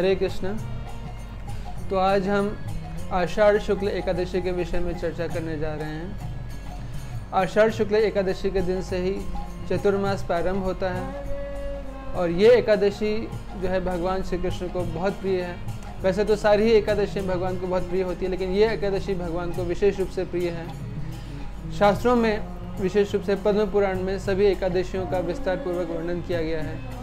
हरे कृष्ण। तो आज हम आषाढ़ शुक्ल एकादशी के विषय में चर्चा करने जा रहे हैं। आषाढ़ शुक्ल एकादशी के दिन से ही चतुर्मास प्रारंभ होता है। और ये एकादशी जो है भगवान श्री कृष्ण को बहुत प्रिय है। वैसे तो सारी ही एकादशी भगवान को बहुत प्रिय होती है, लेकिन ये एकादशी भगवान को विशेष रूप से प्रिय है। शास्त्रों में विशेष रूप से पद्म पुराण में सभी एकादशियों का विस्तार पूर्वक वर्णन किया गया है।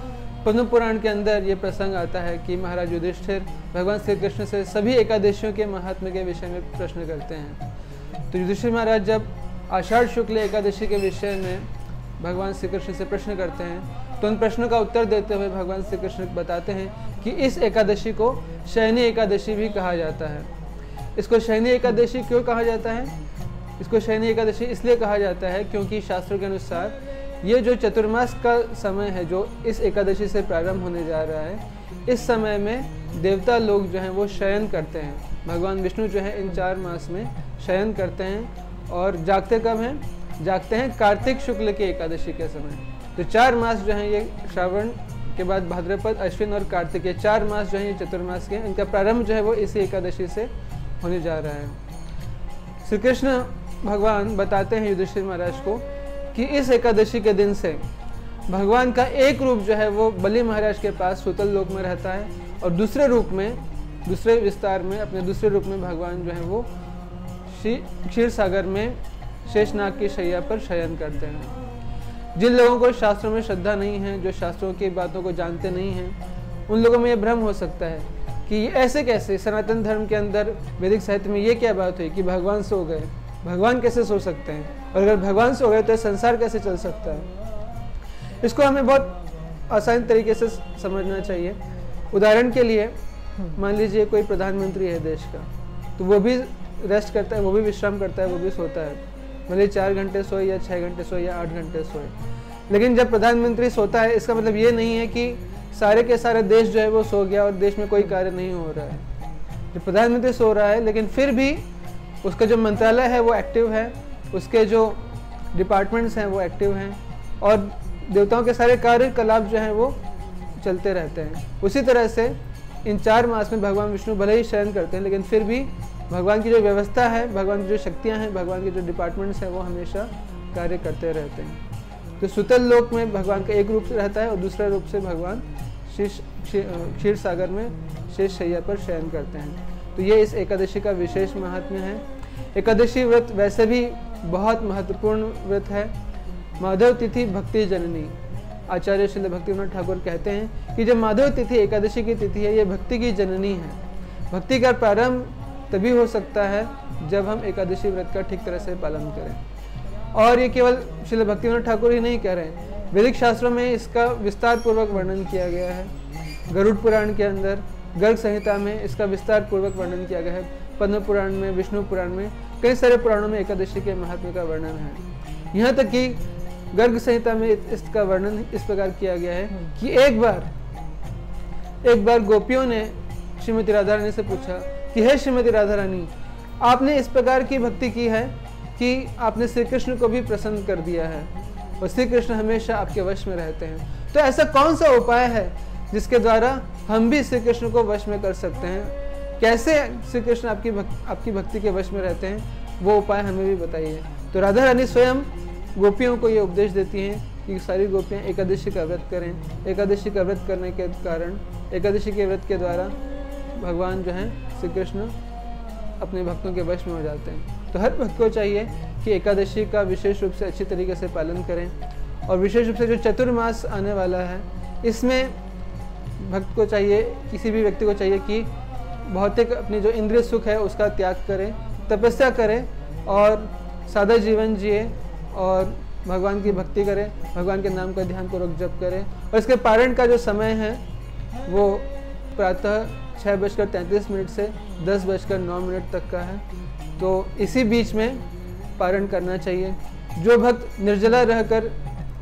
पद्म पुराण के अंदर ये प्रसंग आता है कि महाराज युधिष्ठिर भगवान श्री कृष्ण से सभी एकादशियों के महात्मा के विषय में प्रश्न करते हैं। तो युधिष्ठिर महाराज जब आषाढ़ शुक्ल एकादशी के विषय में भगवान श्री कृष्ण से प्रश्न करते हैं तो उन प्रश्नों का उत्तर देते हुए भगवान श्री कृष्ण बताते हैं कि इस एकादशी को शयनी एकादशी भी कहा जाता है। इसको शयनी एकादशी क्यों कहा जाता है? इसको शयनी एकादशी इसलिए कहा जाता है क्योंकि शास्त्रों के अनुसार ये जो चतुर्मास का समय है, जो इस एकादशी से प्रारंभ होने जा रहा है, इस समय में देवता लोग जो हैं वो शयन करते हैं। भगवान विष्णु जो है, इन चार मास में शयन करते हैं और जागते कब हैं? जागते हैं कार्तिक शुक्ल की एकादशी के समय। तो चार मास जो हैं ये श्रावण के बाद भाद्रपद, अश्विन और कार्तिक, ये चार मास जो हैं ये चतुर्मास के इनका प्रारंभ जो है वो इसी एकादशी से होने जा रहा है। श्री कृष्ण भगवान बताते हैं युधिष्ठिर महाराज को कि इस एकादशी के दिन से भगवान का एक रूप जो है वो बलि महाराज के पास सुतल लोक में रहता है और दूसरे रूप में, दूसरे विस्तार में, अपने दूसरे रूप में भगवान जो है वो क्षीर सागर में शेषनाग की शैया पर शयन करते हैं। जिन लोगों को शास्त्रों में श्रद्धा नहीं है, जो शास्त्रों की बातों को जानते नहीं हैं, उन लोगों में यह भ्रम हो सकता है कि ऐसे कैसे सनातन धर्म के अंदर वैदिक साहित्य में ये क्या बात हुई कि भगवान सो गए। भगवान कैसे सो सकते हैं? और अगर भगवान सो गए तो संसार कैसे चल सकता है? इसको हमें बहुत आसान तरीके से समझना चाहिए। उदाहरण के लिए, मान लीजिए कोई प्रधानमंत्री है देश का तो वो भी रेस्ट करता है, वो भी विश्राम करता है, वो भी सोता है। मान लीजिए चार घंटे सोए या छः घंटे सोए या आठ घंटे सोए, लेकिन जब प्रधानमंत्री सोता है, इसका मतलब ये नहीं है कि सारे के सारे देश जो है वो सो गया और देश में कोई कार्य नहीं हो रहा है। जब प्रधानमंत्री सो रहा है, लेकिन फिर भी उसका जो मंत्रालय है वो एक्टिव है, उसके जो डिपार्टमेंट्स हैं वो एक्टिव हैं और देवताओं के सारे कार्यकलाप जो हैं वो चलते रहते हैं। उसी तरह से इन चार मास में भगवान विष्णु भले ही शयन करते हैं, लेकिन फिर भी भगवान की जो व्यवस्था है, भगवान की जो शक्तियाँ हैं, भगवान के जो डिपार्टमेंट्स हैं वो हमेशा कार्य करते रहते हैं। तो सुतल लोक में भगवान का एक रूप रहता है और दूसरा रूप से भगवान शीश क्षीर सागर में शेष शैया पर शयन करते हैं। तो ये इस एकादशी का विशेष महात्म्य है। एकादशी व्रत वैसे भी बहुत महत्वपूर्ण व्रत है। माधव तिथि भक्ति जननी, आचार्य श्री भक्ति ठाकुर कहते हैं कि जब माधव तिथि एकादशी की तिथि है, ये भक्ति की जननी है। भक्ति का प्रारंभ तभी हो सकता है जब हम एकादशी व्रत का ठीक तरह से पालन करें। और ये केवल श्री भक्ति ठाकुर ही नहीं कह रहे हैं। वैदिक शास्त्रों में इसका विस्तार पूर्वक वर्णन किया गया है। गरुड़ पुराण के अंदर गर्ग संहिता में इसका विस्तार पूर्वक वर्णन किया गया है। पद्म पुराण में, विष्णु पुराण में, कई सारे पुराणों में एकादशी के महात्मा का वर्णन है। यहाँ तक कि गर्ग संहिता में इसका वर्णन इस प्रकार किया गया है कि एक बार एक बार गोपियों ने श्रीमती राधा रानी से पूछा कि, हे श्रीमती राधा रानी आपने इस प्रकार की भक्ति की है कि आपने श्री कृष्ण को भी प्रसन्न कर दिया है और श्री कृष्ण हमेशा आपके वश में रहते हैं? तो ऐसा कौन सा उपाय है जिसके द्वारा हम भी श्री कृष्ण को वश में कर सकते हैं। कैसे श्री कृष्ण आपकी भक, आपकी भक्ति के वश में रहते हैं वो उपाय हमें भी बताइए। तो राधा रानी स्वयं गोपियों को ये उपदेश देती हैं कि सारी गोपियाँ एकादशी का व्रत करें। एकादशी का व्रत करने के कारण एकादशी के व्रत के द्वारा भगवान जो हैं श्री कृष्ण अपने भक्तों के वश में हो जाते हैं। तो हर भक्त को चाहिए कि एकादशी का विशेष रूप से अच्छी तरीके से पालन करें। और विशेष रूप से जो चतुर्मास आने वाला है इसमें भक्त को चाहिए, किसी भी व्यक्ति को चाहिए कि भौतिक अपनी जो इंद्रिय सुख है उसका त्याग करें, तपस्या करें और सादा जीवन जिए और भगवान की भक्ति करें, भगवान के नाम का ध्यान को पूर्वक जप करें। और इसके पारण का जो समय है, वो प्रातः छः बजकर तैंतीस मिनट से दस बजकर नौ मिनट तक का है। तो इसी बीच में पारण करना चाहिए। जो भक्त निर्जला रहकर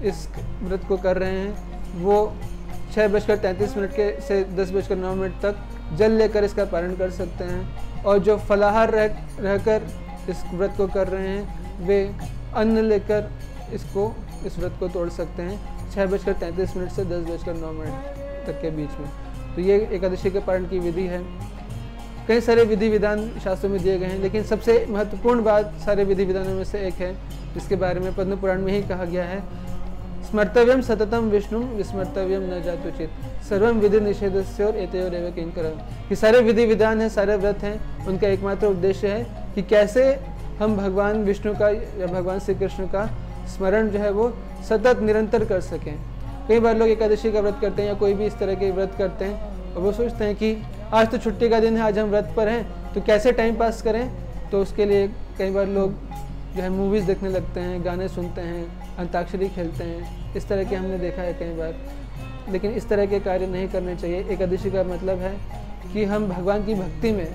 इस व्रत को कर रहे हैं, वो छः बजकर तैंतीस मिनट के से दस बजकर नौ मिनट तक जल लेकर इसका पालन कर सकते हैं। और जो फलाहार रह, रहकर इस व्रत को कर रहे हैं, वे अन्न लेकर इसको, इस व्रत को तोड़ सकते हैं छः बजकर तैंतीस मिनट से दस बजकर नौ मिनट तक के बीच में। तो ये एकादशी के पारण की विधि है। कई सारे विधि विधान शास्त्रों में दिए गए हैं, लेकिन सबसे महत्वपूर्ण बात सारे विधि विधानों में से एक है। जिसके बारे में पद्म पुराण में ही कहा गया है स्मर्तव्यम सततम विष्णु विस्मर्तव्यम न जातुचित सर्वम विधि निषेध और सारे विधि विधान हैं, सारे व्रत हैं, उनका एकमात्र उद्देश्य है कि कैसे हम भगवान विष्णु का या भगवान श्री कृष्ण का स्मरण जो है वो सतत निरंतर कर सकें। कई बार लोग एकादशी का व्रत करते हैं या कोई भी इस तरह के व्रत करते हैं, और वो सोचते हैं कि आज तो छुट्टी का दिन है, आज हम व्रत पर हैं तो कैसे टाइम पास करें? तो उसके लिए कई बार लोग जो है मूवीज़ देखने लगते हैं, गाने सुनते हैं, अंताक्षरी खेलते हैं, इस तरह के हमने देखा है कई बार। लेकिन इस तरह के कार्य नहीं करने चाहिए। एकादशी का मतलब है कि हम भगवान की भक्ति में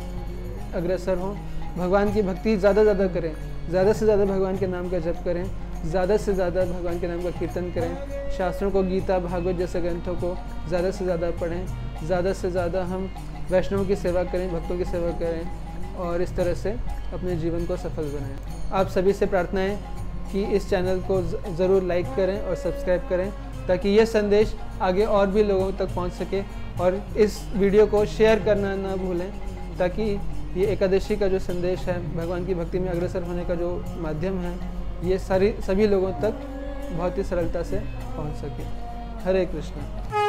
अग्रसर हों, भगवान की भक्ति ज़्यादा ज़्यादा करें, ज़्यादा से ज़्यादा भगवान के नाम का जप करें, ज़्यादा से ज़्यादा भगवान के नाम का कीर्तन करें, शास्त्रों को, गीता, भागवत जैसे ग्रंथों को ज़्यादा से ज़्यादा पढ़ें, ज़्यादा से ज़्यादा हम वैष्णव की सेवा करें, भक्तों की सेवा करें। और इस तरह से अपने जीवन को सफल बनाएँ। आप सभी से प्रार्थना है कि इस चैनल को ज़रूर लाइक करें और सब्सक्राइब करें, ताकि ये संदेश आगे और भी लोगों तक पहुँच सके और इस वीडियो को शेयर करना ना भूलें, ताकि ये एकादशी का जो संदेश है, भगवान की भक्ति में अग्रसर होने का जो माध्यम है, ये सारी, सभी लोगों तक बहुत ही सरलता से पहुँच सके। हरे कृष्ण।